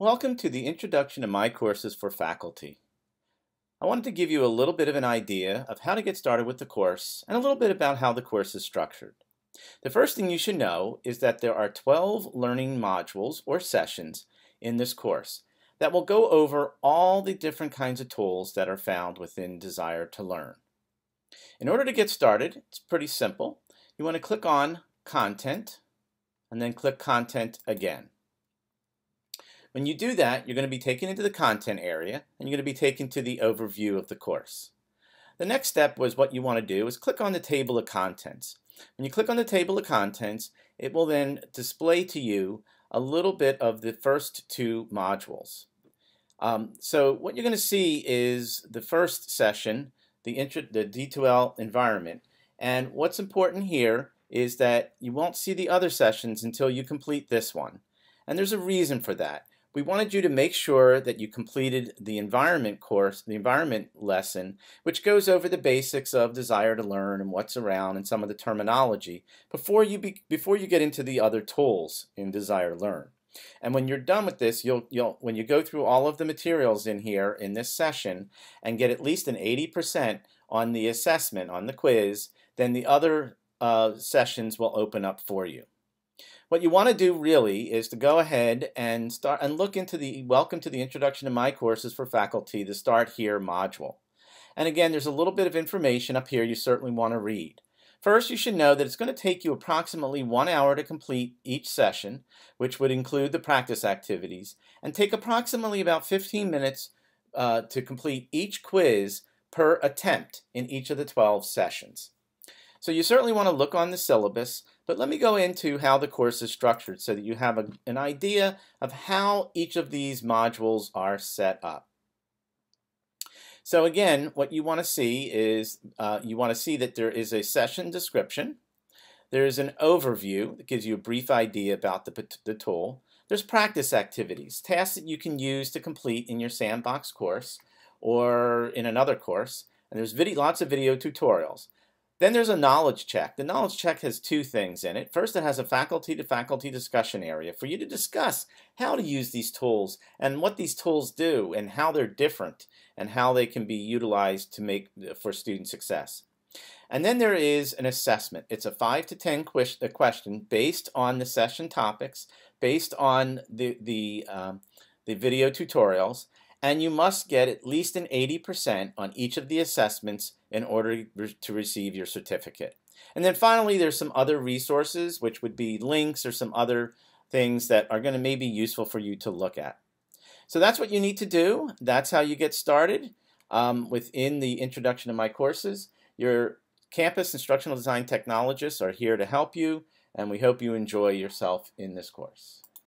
Welcome to the introduction to MyCourses for faculty. I wanted to give you a little bit of an idea of how to get started with the course and a little bit about how the course is structured. The first thing you should know is that there are 12 learning modules or sessions in this course that will go over all the different kinds of tools that are found within Desire to Learn. In order to get started, it's pretty simple. You want to click on Content and then click Content again. When you do that, you're going to be taken into the content area and you're going to be taken to the overview of the course. The next step was what you want to do is click on the table of contents. When you click on the table of contents, it will then display to you a little bit of the first two modules. Um, so what you're going to see is the first session, the, the D2L environment. And what's important here is that you won't see the other sessions until you complete this one. And there's a reason for that we wanted you to make sure that you completed the environment course, the environment lesson, which goes over the basics of desire to learn and what's around and some of the terminology before you be, before you get into the other tools in desire to learn. And when you're done with this, you'll you'll when you go through all of the materials in here in this session and get at least an 80% on the assessment on the quiz, then the other uh, sessions will open up for you. What you want to do really is to go ahead and start and look into the Welcome to the Introduction to MyCourses for Faculty, the Start Here module. And again, there's a little bit of information up here you certainly want to read. First, you should know that it's going to take you approximately one hour to complete each session, which would include the practice activities, and take approximately about 15 minutes uh, to complete each quiz per attempt in each of the 12 sessions. So you certainly want to look on the syllabus, but let me go into how the course is structured so that you have a, an idea of how each of these modules are set up. So again, what you want to see is uh, you want to see that there is a session description. There is an overview that gives you a brief idea about the, the tool. There's practice activities, tasks that you can use to complete in your sandbox course or in another course. And there's video, lots of video tutorials. Then there's a knowledge check. The knowledge check has two things in it. First, it has a faculty to faculty discussion area for you to discuss how to use these tools and what these tools do and how they're different and how they can be utilized to make for student success. And then there is an assessment. It's a 5 to 10 question based on the session topics, based on the, the, um, the video tutorials, and you must get at least an 80% on each of the assessments in order to receive your certificate. And then finally, there's some other resources, which would be links or some other things that are going to maybe useful for you to look at. So that's what you need to do. That's how you get started um, within the introduction to MyCourses. Your campus instructional design technologists are here to help you, and we hope you enjoy yourself in this course.